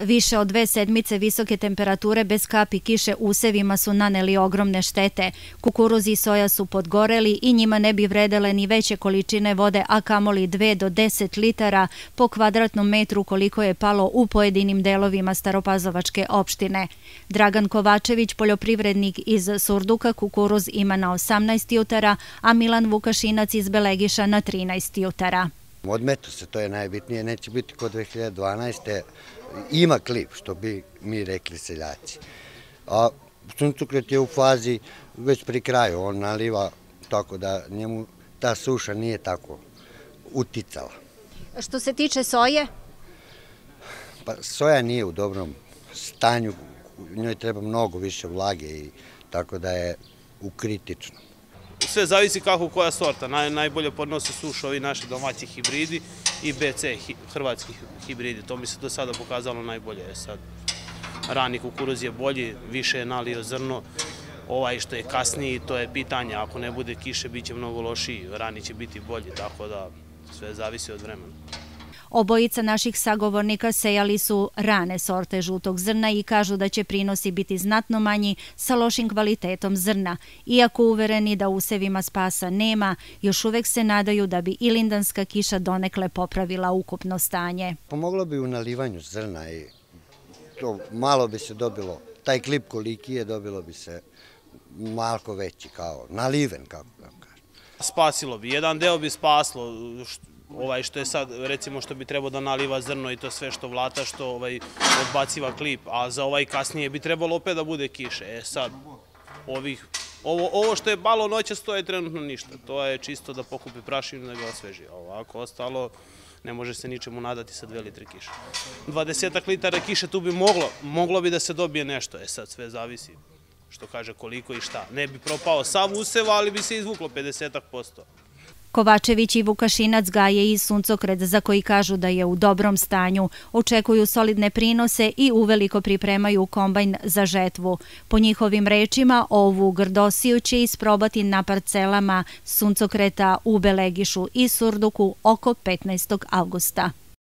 Više od dve sedmice visoke temperature bez kapi kiše usevima su naneli ogromne štete. Kukuruz i soja su podgoreli i njima ne bi vredele ni veće količine vode, a kamoli 2 do 10 litara po kvadratnom metru koliko je palo u pojedinim delovima Staropazovačke opštine. Dragan Kovačević, poljoprivrednik iz Surduka, kukuruz ima na 18 jutara, a Milan Vukašinac iz Belegiša na 13 jutara. Odmeto se, to je najbitnije, neće biti kod 2012. Ima klip, što bi mi rekli seljaci. A suncokret je u fazi već pri kraju, on naliva tako da njemu ta suša nije tako uticala. Što se tiče soje? Pa soja nije u dobrom stanju, njoj treba mnogo više vlage i tako da je u kritičnom sve zavisi kako koja sorta. Najbolje podnose suš ovi naši domaći hibridi i BC hrvatski hibridi. To mi se do sada pokazalo najbolje. E sad, rani kukuruz je bolji, više je nalio zrno. Ovaj što je kasniji, to je pitanje. Ako ne bude kiše, bit će mnogo lošiji. Rani će biti bolji, tako da sve zavisi od vremena. Obojica naših sagovornika sejali su rane sorte žutog zrna i kažu da će prinosi biti znatno manji sa lošim kvalitetom zrna. Iako uvereni da usevima spasa nema, još uvek se nadaju da bi i lindanska kiša donekle popravila ukupno stanje. Pomoglo bi u nalivanju zrna i to malo bi se dobilo, taj klip koliki je, dobilo bi se malko veći kao naliven, kako da kažem. Spasilo bi, jedan deo bi spaslo, ovaj što je sad recimo što bi trebao da naliva zrno i to sve što vlata što ovaj odbaciva klip, a za ovaj kasnije bi trebalo opet da bude kiše. E sad ovih ovo ovo što je malo noća je trenutno ništa. To je čisto da pokupi prašinu da ga osveži. Ovako ostalo ne može se ničemu nadati sa 2 litre kiše. 20 litara kiše tu bi moglo, moglo bi da se dobije nešto. E sad sve zavisi što kaže koliko i šta. Ne bi propao sav usev, ali bi se izvuklo 50%. Kovačević i Vukašinac gaje i suncokret za koji kažu da je u dobrom stanju, očekuju solidne prinose i uveliko pripremaju kombajn za žetvu. Po njihovim rečima, ovu grdosiju će isprobati na parcelama suncokreta u Belegišu i Surduku oko 15. augusta.